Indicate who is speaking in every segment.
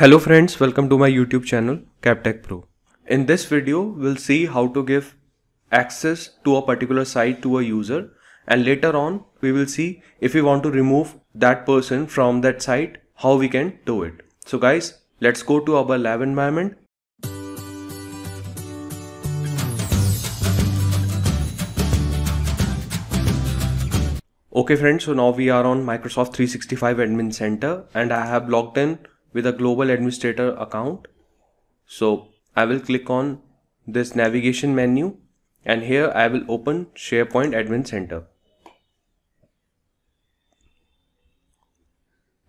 Speaker 1: Hello friends, welcome to my YouTube channel KapTech Pro. In this video, we'll see how to give access to a particular site to a user and later on we will see if we want to remove that person from that site, how we can do it. So guys, let's go to our lab environment. Okay friends, so now we are on Microsoft 365 Admin Center and I have logged in with a global administrator account. So I will click on this navigation menu and here I will open SharePoint Admin Center.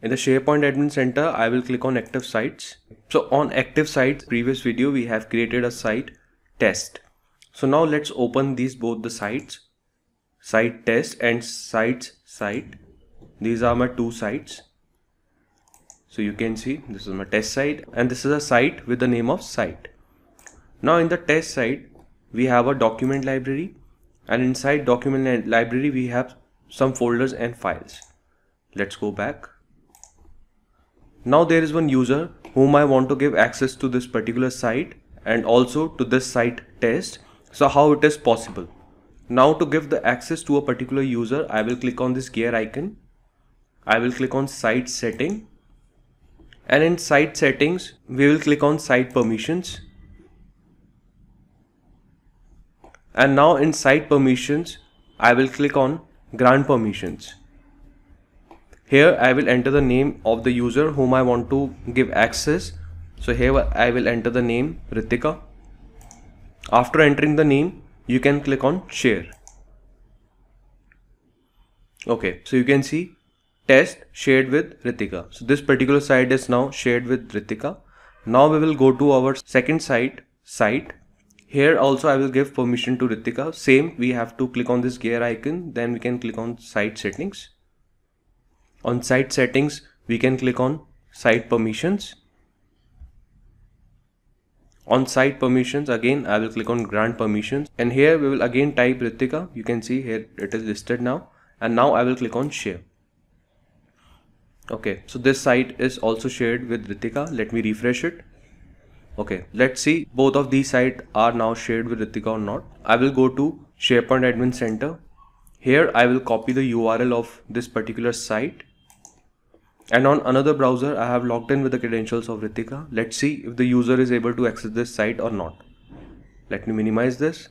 Speaker 1: In the SharePoint Admin Center, I will click on active sites. So on active sites, previous video, we have created a site test. So now let's open these both the sites, site test and sites site. These are my two sites so you can see this is my test site and this is a site with the name of site. Now in the test site we have a document library and inside document library we have some folders and files. Let's go back. Now there is one user whom I want to give access to this particular site and also to this site test. So how it is possible? Now to give the access to a particular user I will click on this gear icon. I will click on site setting and in site settings we will click on site permissions. And now in site permissions I will click on grant permissions. Here I will enter the name of the user whom I want to give access. So here I will enter the name Ritika. After entering the name you can click on share. Okay so you can see test shared with Ritika. So this particular site is now shared with Ritika. Now we will go to our second site, site. Here also I will give permission to Ritika. Same, we have to click on this gear icon. Then we can click on site settings. On site settings, we can click on site permissions. On site permissions, again, I will click on grant permissions. And here we will again type Ritika. You can see here it is listed now. And now I will click on share okay so this site is also shared with Ritika. Let me refresh it. Okay let's see both of these sites are now shared with Ritika or not. I will go to SharePoint admin center. Here I will copy the URL of this particular site. And on another browser I have logged in with the credentials of Ritika. Let's see if the user is able to access this site or not. Let me minimize this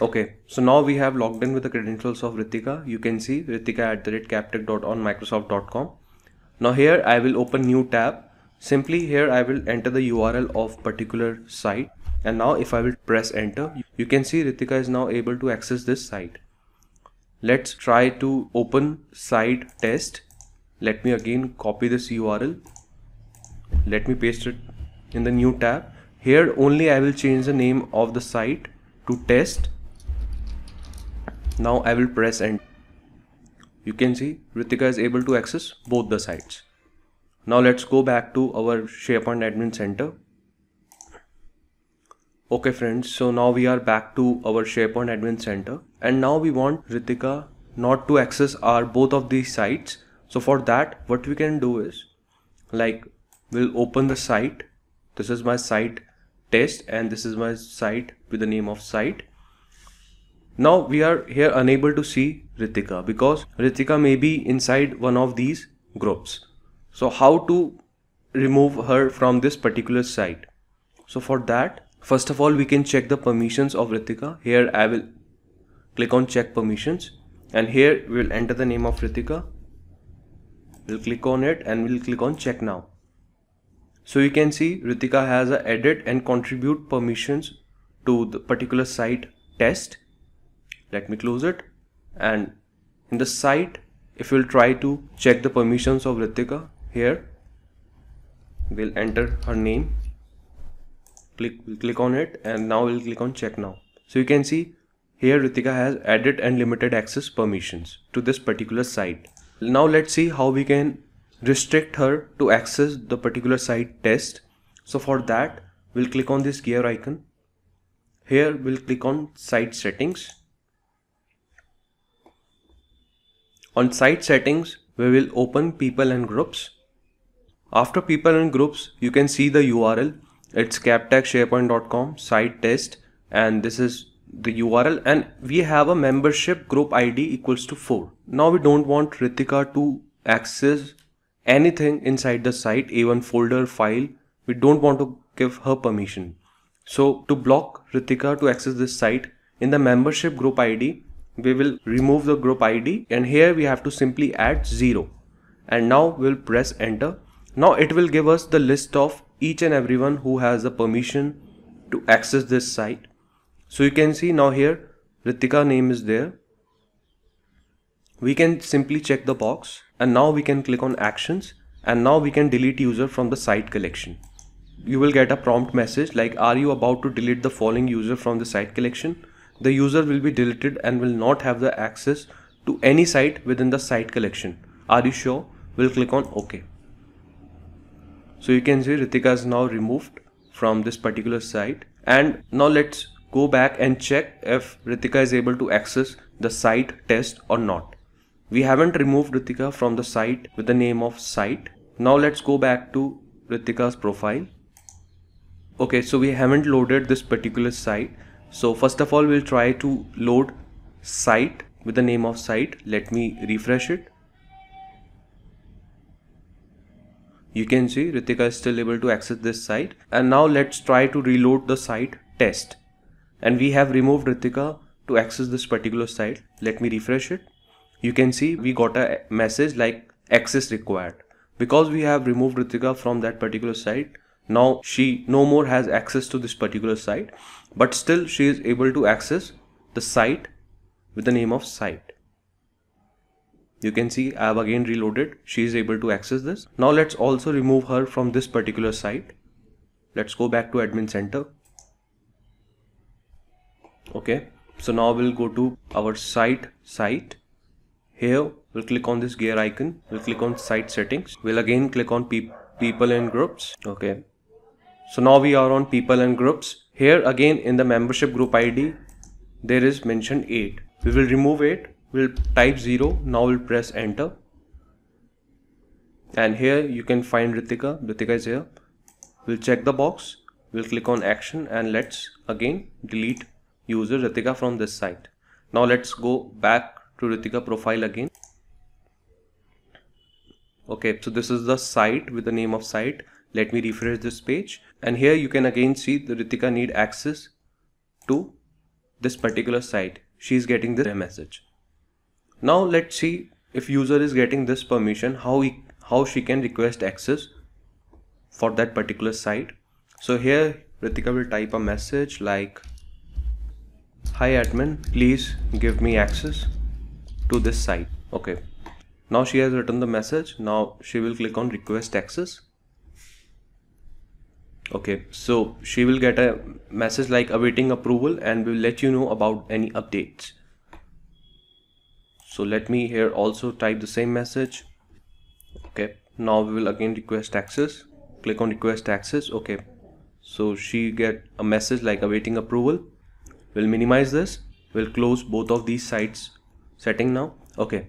Speaker 1: Okay, so now we have logged in with the credentials of Ritika. You can see Ritika at the rate microsoft.com. Now here I will open new tab. Simply here I will enter the URL of particular site. And now if I will press enter, you can see Ritika is now able to access this site. Let's try to open site test. Let me again copy this URL. Let me paste it in the new tab. Here only I will change the name of the site to test now I will press enter. You can see Ritika is able to access both the sites. Now let's go back to our SharePoint admin center. Okay friends, so now we are back to our SharePoint admin center and now we want Ritika not to access our both of these sites. So for that what we can do is like we'll open the site. This is my site test and this is my site with the name of site now we are here unable to see Ritika because Ritika may be inside one of these groups. So how to remove her from this particular site? So for that, first of all, we can check the permissions of Ritika. Here I will click on check permissions and here we'll enter the name of Ritika. We'll click on it and we'll click on check now. So you can see Ritika has a edit and contribute permissions to the particular site test let me close it. And in the site if we'll try to check the permissions of Ritika here we'll enter her name. Click we'll click on it and now we'll click on check now. So you can see here Ritika has added and limited access permissions to this particular site. Now let's see how we can restrict her to access the particular site test. So for that we'll click on this gear icon. Here we'll click on site settings On site settings, we will open people and groups. After people and groups, you can see the URL. It's captechsharepoint.com site test and this is the URL and we have a membership group ID equals to 4. Now we don't want Ritika to access anything inside the site, even folder, file. We don't want to give her permission. So to block Ritika to access this site, in the membership group ID, we will remove the group ID and here we have to simply add 0. And now we'll press enter. Now it will give us the list of each and everyone who has the permission to access this site. So you can see now here Ritika name is there. We can simply check the box and now we can click on actions and now we can delete user from the site collection you will get a prompt message like are you about to delete the following user from the site collection the user will be deleted and will not have the access to any site within the site collection. Are you sure? We'll click on ok. So you can see Ritika is now removed from this particular site. And now let's go back and check if Ritika is able to access the site test or not. We haven't removed Ritika from the site with the name of site. Now let's go back to Ritika's profile. Okay so we haven't loaded this particular site so first of all we'll try to load site with the name of site. Let me refresh it. You can see Ritika is still able to access this site. And now let's try to reload the site test. And we have removed Ritika to access this particular site. Let me refresh it. You can see we got a message like access required. Because we have removed Ritika from that particular site now she no more has access to this particular site but still she is able to access the site with the name of site. You can see I have again reloaded. She is able to access this. Now let's also remove her from this particular site. Let's go back to admin center. Okay. So now we'll go to our site site. Here we'll click on this gear icon. We'll click on site settings. We'll again click on pe people and groups. Okay so now we are on people and groups. Here again in the membership group ID, there is mentioned 8. We will remove 8. We'll type 0. Now we'll press enter. And here you can find Ritika. Ritika is here. We'll check the box. We'll click on action and let's again delete user Ritika from this site. Now let's go back to Ritika profile again. Okay, so this is the site with the name of site let me refresh this page. And here you can again see the Ritika need access to this particular site. She is getting this message. Now let's see if user is getting this permission how he how she can request access for that particular site. So here Ritika will type a message like hi admin. Please give me access to this site. Okay. Now she has written the message. Now she will click on request access okay so she will get a message like awaiting approval and we will let you know about any updates. So let me here also type the same message. Okay now we will again request access. Click on request access. Okay so she get a message like awaiting approval. We'll minimize this. We'll close both of these sites setting now. Okay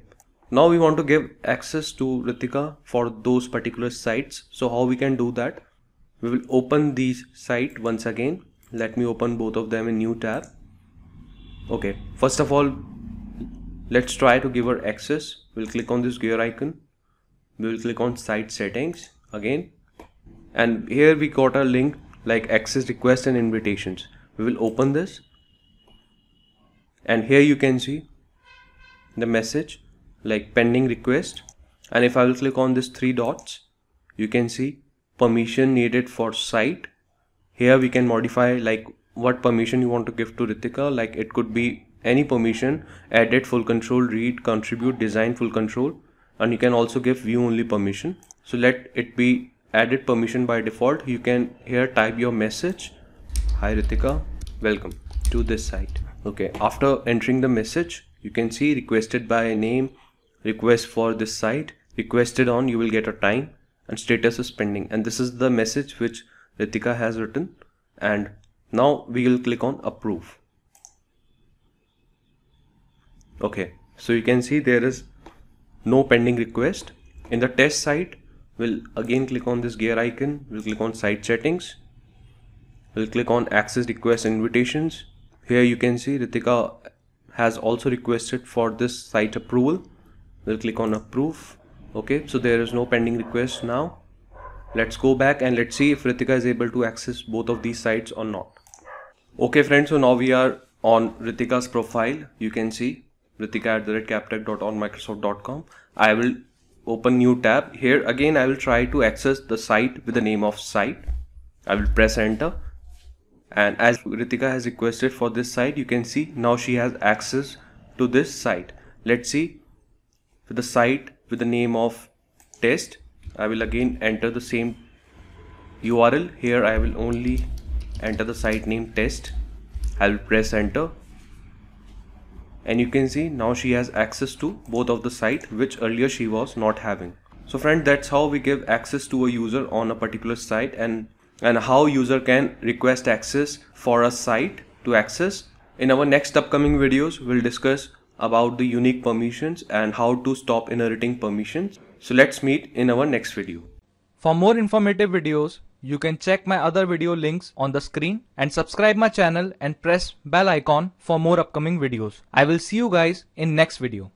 Speaker 1: now we want to give access to Ritika for those particular sites. So how we can do that we will open these site once again. Let me open both of them in new tab. Okay first of all let's try to give her access. We'll click on this gear icon. We will click on site settings again. And here we got a link like access request and invitations. We will open this. And here you can see the message like pending request. And if I will click on this three dots you can see permission needed for site here we can modify like what permission you want to give to Ritika. Like it could be any permission edit full control read contribute design full control. And you can also give view only permission. So let it be added permission by default. You can here type your message. Hi Ritika. Welcome to this site. Okay after entering the message you can see requested by name request for this site. Requested on you will get a time and status is pending. And this is the message which Ritika has written. And now we will click on approve. Okay. So you can see there is no pending request. In the test site we'll again click on this gear icon. We'll click on site settings. We'll click on access request invitations. Here you can see Ritika has also requested for this site approval. We'll click on approve okay so there is no pending request now. Let's go back and let's see if Ritika is able to access both of these sites or not. Okay friends so now we are on Ritika's profile. You can see Ritika at the redcaptech.onmicrosoft.com I will open new tab. Here again I will try to access the site with the name of site. I will press enter. And as Ritika has requested for this site you can see now she has access to this site. Let's see the site with the name of test I will again enter the same URL here I will only enter the site name test. I will press enter. And you can see now she has access to both of the site which earlier she was not having. So friend that's how we give access to a user on a particular site and and how user can request access for a site to access. In our next upcoming videos we'll discuss about the unique permissions and how to stop inheriting permissions so let's meet in our next video
Speaker 2: for more informative videos you can check my other video links on the screen and subscribe my channel and press bell icon for more upcoming videos. I will see you guys in next video.